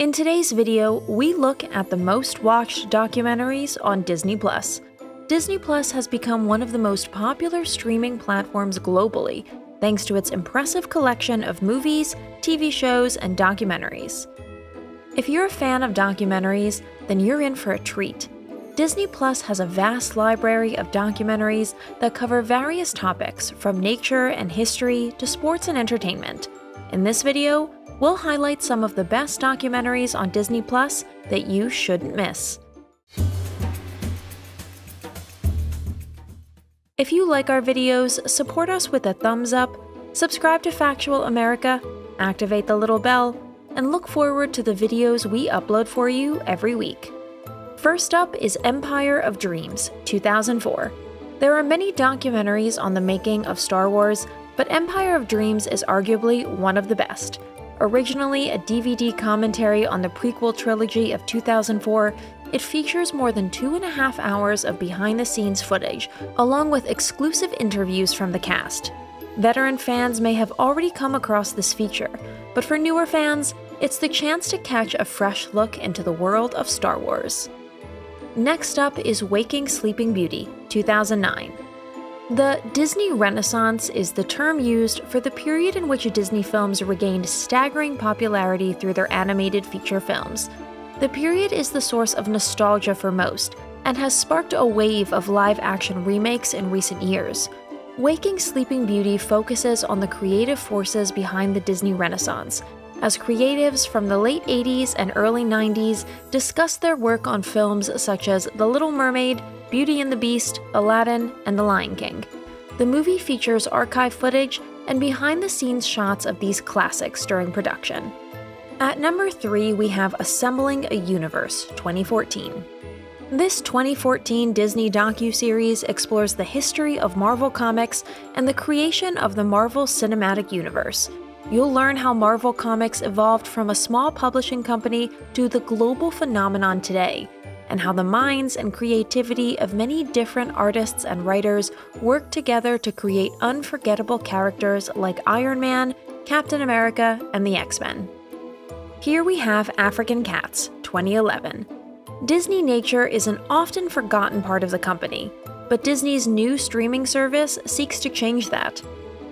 In today's video, we look at the most watched documentaries on Disney Plus. Disney Plus has become one of the most popular streaming platforms globally, thanks to its impressive collection of movies, TV shows, and documentaries. If you're a fan of documentaries, then you're in for a treat. Disney Plus has a vast library of documentaries that cover various topics from nature and history to sports and entertainment. In this video, we'll highlight some of the best documentaries on Disney Plus that you shouldn't miss. If you like our videos, support us with a thumbs up, subscribe to Factual America, activate the little bell, and look forward to the videos we upload for you every week. First up is Empire of Dreams, 2004. There are many documentaries on the making of Star Wars, but Empire of Dreams is arguably one of the best. Originally a DVD commentary on the prequel trilogy of 2004, it features more than two and a half hours of behind the scenes footage, along with exclusive interviews from the cast. Veteran fans may have already come across this feature, but for newer fans, it's the chance to catch a fresh look into the world of Star Wars. Next up is Waking Sleeping Beauty, 2009. The Disney Renaissance is the term used for the period in which Disney films regained staggering popularity through their animated feature films. The period is the source of nostalgia for most, and has sparked a wave of live action remakes in recent years. Waking Sleeping Beauty focuses on the creative forces behind the Disney Renaissance, as creatives from the late 80s and early 90s discuss their work on films such as The Little Mermaid, Beauty and the Beast, Aladdin, and The Lion King. The movie features archive footage and behind the scenes shots of these classics during production. At number 3, we have Assembling a Universe 2014. This 2014 Disney docu-series explores the history of Marvel Comics and the creation of the Marvel Cinematic Universe. You'll learn how Marvel Comics evolved from a small publishing company to the global phenomenon today and how the minds and creativity of many different artists and writers work together to create unforgettable characters like Iron Man, Captain America, and the X Men. Here we have African Cats, 2011. Disney Nature is an often forgotten part of the company, but Disney's new streaming service seeks to change that.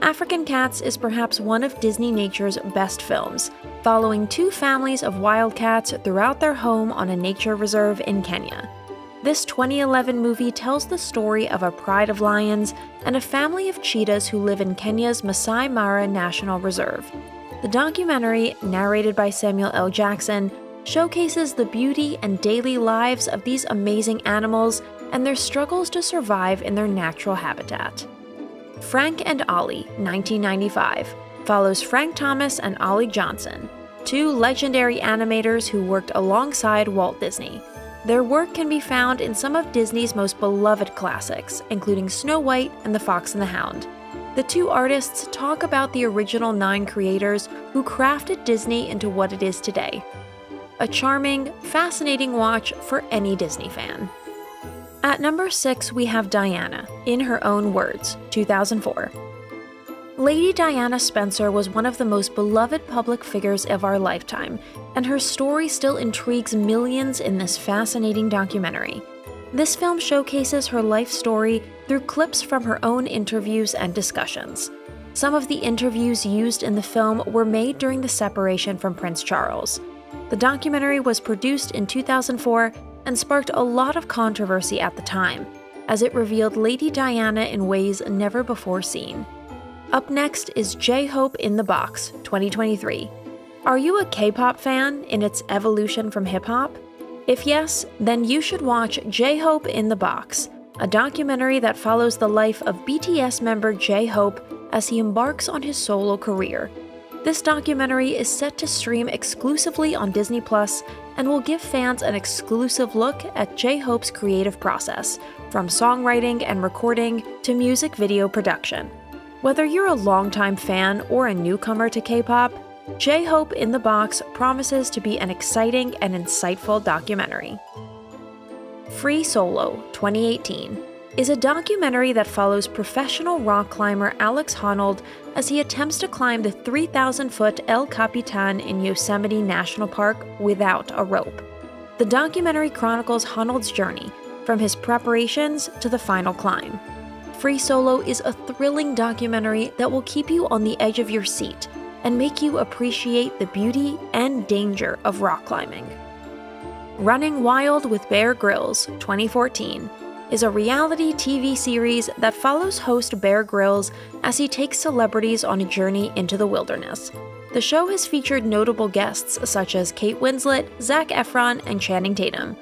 African Cats is perhaps one of Disney Nature's best films, following two families of wildcats throughout their home on a nature reserve in Kenya. This 2011 movie tells the story of a pride of lions and a family of cheetahs who live in Kenya's Masai Mara National Reserve. The documentary, narrated by Samuel L. Jackson, showcases the beauty and daily lives of these amazing animals and their struggles to survive in their natural habitat. Frank and Ollie, 1995, follows Frank Thomas and Ollie Johnston, two legendary animators who worked alongside Walt Disney. Their work can be found in some of Disney's most beloved classics, including Snow White and The Fox and the Hound. The two artists talk about the original nine creators who crafted Disney into what it is today. A charming, fascinating watch for any Disney fan. At number 6, we have Diana, in her own words, 2004. Lady Diana Spencer was one of the most beloved public figures of our lifetime, and her story still intrigues millions in this fascinating documentary. This film showcases her life story through clips from her own interviews and discussions. Some of the interviews used in the film were made during the separation from Prince Charles. The documentary was produced in 2004 and sparked a lot of controversy at the time, as it revealed Lady Diana in ways never before seen. Up next is J Hope in the Box 2023. Are you a K pop fan in its evolution from hip hop? If yes, then you should watch J Hope in the Box, a documentary that follows the life of BTS member J Hope as he embarks on his solo career this documentary is set to stream exclusively on Disney Plus and will give fans an exclusive look at J Hope's creative process, from songwriting and recording to music video production. Whether you're a longtime fan or a newcomer to K pop, J Hope in the Box promises to be an exciting and insightful documentary. Free Solo 2018 is a documentary that follows professional rock climber Alex Honnold as he attempts to climb the 3,000 foot El Capitan in Yosemite National Park without a rope. The documentary chronicles Honnold's journey, from his preparations to the final climb. Free Solo is a thrilling documentary that will keep you on the edge of your seat and make you appreciate the beauty and danger of rock climbing. Running Wild with Bear Grylls 2014 is a reality TV series that follows host Bear Grylls as he takes celebrities on a journey into the wilderness. The show has featured notable guests such as Kate Winslet, Zac Efron, and Channing Tatum.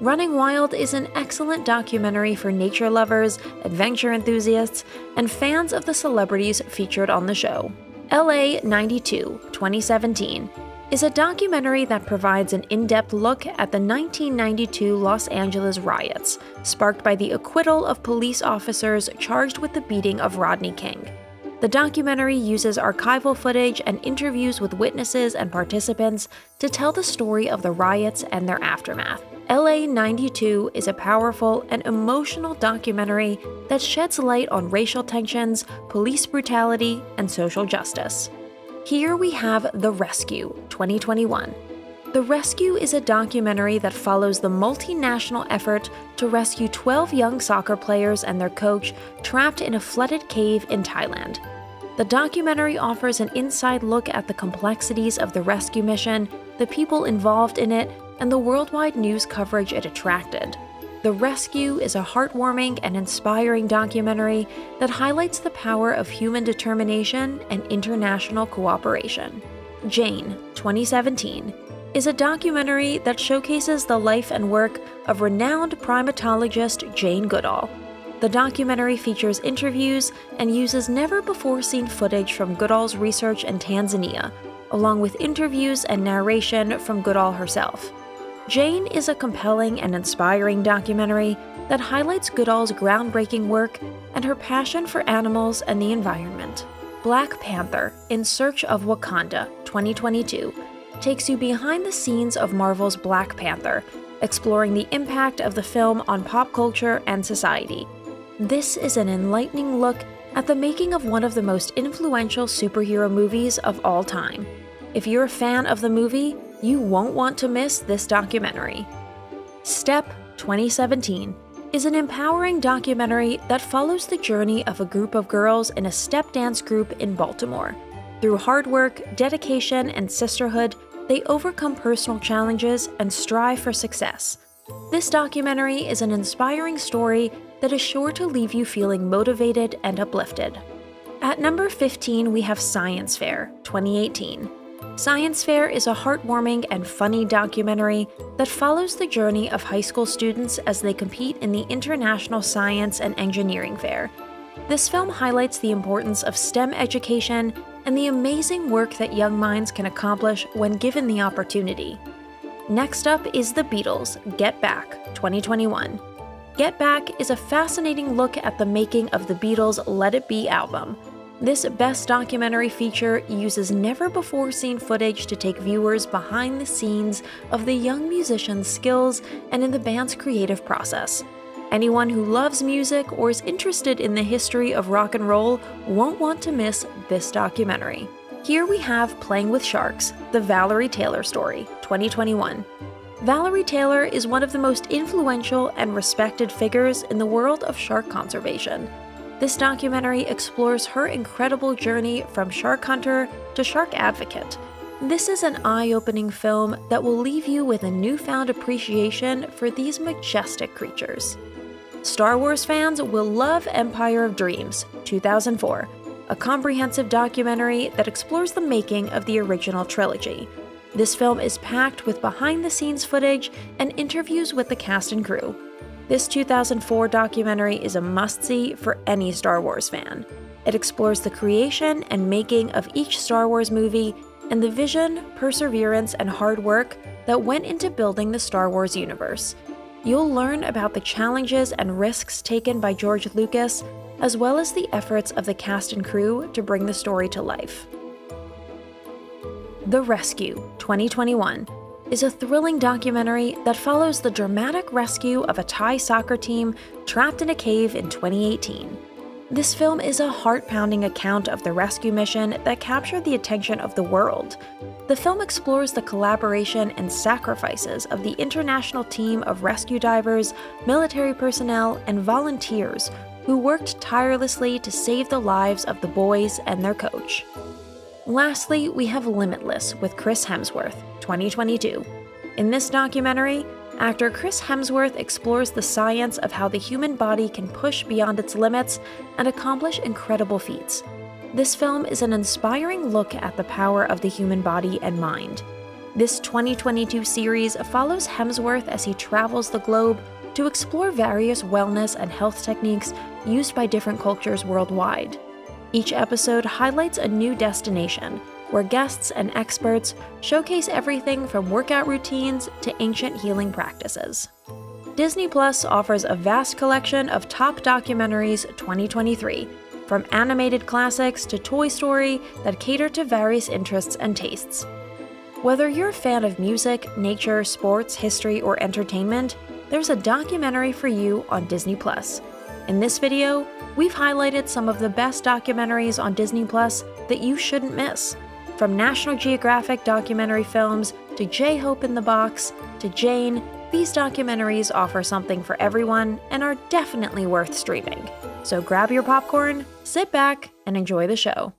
Running Wild is an excellent documentary for nature lovers, adventure enthusiasts, and fans of the celebrities featured on the show. LA 92 2017 is a documentary that provides an in depth look at the 1992 Los Angeles riots, sparked by the acquittal of police officers charged with the beating of Rodney King. The documentary uses archival footage and interviews with witnesses and participants to tell the story of the riots and their aftermath. LA 92 is a powerful and emotional documentary that sheds light on racial tensions, police brutality, and social justice. Here we have The Rescue 2021. The Rescue is a documentary that follows the multinational effort to rescue 12 young soccer players and their coach trapped in a flooded cave in Thailand. The documentary offers an inside look at the complexities of the rescue mission, the people involved in it, and the worldwide news coverage it attracted. The Rescue is a heartwarming and inspiring documentary that highlights the power of human determination and international cooperation. Jane, 2017, is a documentary that showcases the life and work of renowned primatologist Jane Goodall. The documentary features interviews and uses never before seen footage from Goodall's research in Tanzania, along with interviews and narration from Goodall herself. Jane is a compelling and inspiring documentary that highlights Goodall's groundbreaking work and her passion for animals and the environment. Black Panther In Search of Wakanda 2022 takes you behind the scenes of Marvel's Black Panther, exploring the impact of the film on pop culture and society. This is an enlightening look at the making of one of the most influential superhero movies of all time. If you're a fan of the movie, you won't want to miss this documentary. Step 2017 is an empowering documentary that follows the journey of a group of girls in a step dance group in Baltimore. Through hard work, dedication, and sisterhood, they overcome personal challenges and strive for success. This documentary is an inspiring story that is sure to leave you feeling motivated and uplifted. At number 15, we have Science Fair 2018. Science Fair is a heartwarming and funny documentary that follows the journey of high school students as they compete in the International Science and Engineering Fair. This film highlights the importance of STEM education and the amazing work that young minds can accomplish when given the opportunity. Next up is The Beatles Get Back 2021. Get Back is a fascinating look at the making of the Beatles' Let It Be album. This best documentary feature uses never before seen footage to take viewers behind the scenes of the young musicians' skills and in the band's creative process. Anyone who loves music or is interested in the history of rock and roll won't want to miss this documentary. Here we have Playing with Sharks, the Valerie Taylor story, 2021. Valerie Taylor is one of the most influential and respected figures in the world of shark conservation. This documentary explores her incredible journey from shark hunter to shark advocate. This is an eye opening film that will leave you with a newfound appreciation for these majestic creatures. Star Wars fans will love Empire of Dreams 2004, a comprehensive documentary that explores the making of the original trilogy. This film is packed with behind the scenes footage and interviews with the cast and crew. This 2004 documentary is a must see for any Star Wars fan. It explores the creation and making of each Star Wars movie and the vision, perseverance, and hard work that went into building the Star Wars universe. You'll learn about the challenges and risks taken by George Lucas, as well as the efforts of the cast and crew to bring the story to life. The Rescue 2021 is a thrilling documentary that follows the dramatic rescue of a Thai soccer team trapped in a cave in 2018. This film is a heart pounding account of the rescue mission that captured the attention of the world. The film explores the collaboration and sacrifices of the international team of rescue divers, military personnel, and volunteers who worked tirelessly to save the lives of the boys and their coach. Lastly, we have Limitless with Chris Hemsworth, 2022. In this documentary, actor Chris Hemsworth explores the science of how the human body can push beyond its limits and accomplish incredible feats. This film is an inspiring look at the power of the human body and mind. This 2022 series follows Hemsworth as he travels the globe to explore various wellness and health techniques used by different cultures worldwide. Each episode highlights a new destination where guests and experts showcase everything from workout routines to ancient healing practices. Disney Plus offers a vast collection of top documentaries 2023, from animated classics to Toy Story that cater to various interests and tastes. Whether you're a fan of music, nature, sports, history, or entertainment, there's a documentary for you on Disney Plus. In this video, we've highlighted some of the best documentaries on Disney Plus that you shouldn't miss. From National Geographic documentary films to J Hope in the Box to Jane, these documentaries offer something for everyone and are definitely worth streaming. So grab your popcorn, sit back, and enjoy the show.